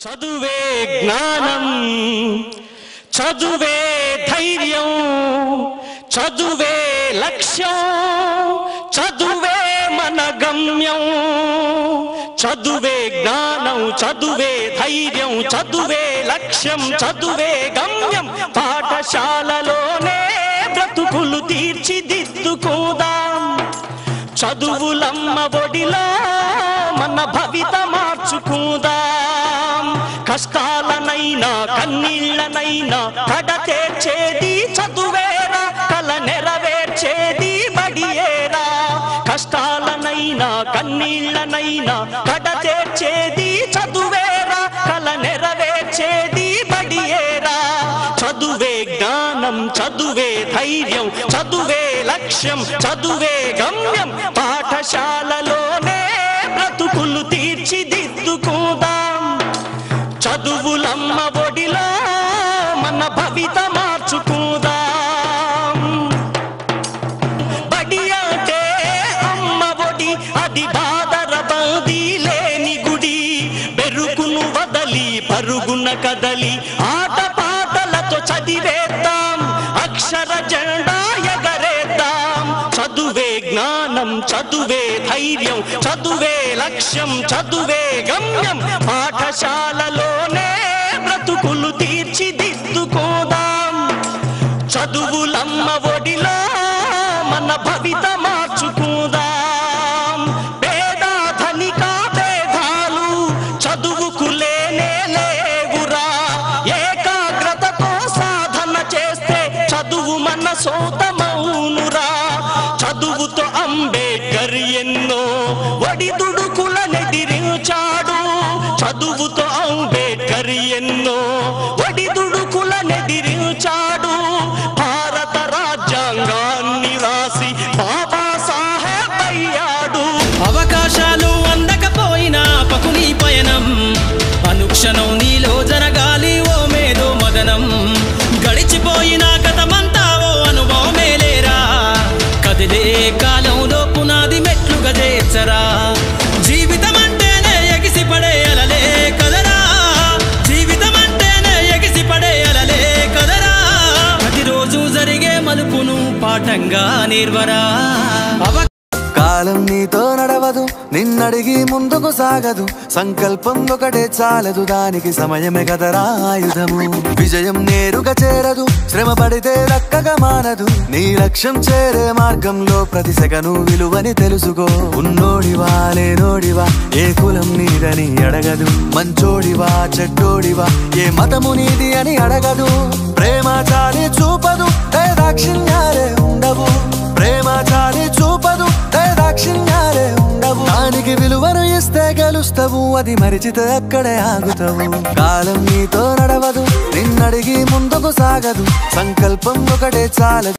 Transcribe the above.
చదువే జ్ఞానం చదువే ధైర్యం చదువే లక్ష్యం చదువే మన గమ్యం చదువే జ్ఞానం చదువే ధైర్యం చదువే లక్ష్యం చదువే గమ్యం. పాఠశాలలోనే బ్రతుకులు తీర్చిదిద్దుకుందాం. చదువులమ్మ ఒడిలో మన భవిత మార్చుకుందాం. కష్టాలనైనా కన్నీళ్ళనైనా కడ తీర్చేది చదువేరా కల నెరవేర్చేది బడియేరా. కష్టాలనైనా కన్నీళ్ళనైనా కడ తీర్చేది చదువేరా కల నెరవేర్చేది బడియేరా. చదువే జ్ఞానం చదువే ధైర్యం చదువే లక్ష్యం చదువే గమ్యం. పాఠశాలలోనే బ్రతుకులు తీర్చిది చదువులమ్మ ఒడిలో మన భవిత మార్చుకుందాం. బడి అంటే అమ్మ ఒడి అది బాధర బందీ లేని గుడి. బెరుకును వదలి పరుగున కదలి ఆట పాటలతో చదివేద్దాం. అక్షర జెండా ఎగరేద్దాం. చదువే జ్ఞానం చదువే ధైర్యం చదువే లక్ష్యం చదువే గమ్యం. పాఠశాలలో చదువులమ్మ ఒడిలో మన భవిత మార్చుకుందాం. పేద ధనిక భేదాలు చదువుకు లేనే లేవురా. ఏకాగ్రతతో సాధన చేస్తే చదువు మన సొంతమౌనురా. చదువుతో అంబేద్కర్ ఎన్నో ఒడిదుడుకుల నెదిరించాడు. చదువుతో అంబేద్కర్ ఎన్నో ఒడిదుడుకుల నెదిరించాడు. మెట్లుగా జీవితం అంటేనే ఎగిసి పడే అలలే కదరా? జీవితం అంటేనే ఎగిసి పడే అలలే కదరా? ప్రతిరోజు జరిగే మలుపును పాఠంగా నిర్వరా. కాలం నీతో నడవదు నిన్నడిగి ముందుకు సాగదు. సంకల్పం ఒకటే చాలదు దానికి సమయమే కదరా ఆయుధము. విజయం నేరుగా చేరదు శ్రమ పడితే దక్కగా మానదు. నీ లక్ష్యం చేరే మార్గంలో ప్రతి సెకను విలువని తెలుసుకో. ఉన్నోడివా లేనోడివా ఏ కులం నీదని అడగదు. మంచోడివా చెడ్డోడివా ఏ మతము నీది అని అడగదు. ప్రేమ చాలి చూపదు దాక్షిణ్యాలే ఉండవు. ప్రేమ చాలి చూపదు ఇస్తే అది మరిచితే అక్కడే ఆగుతావు. కాలం నీతో నడవదు నిన్నడిగి ముందుకు సాగదు సంకల్పం ఒకటే చాలదు.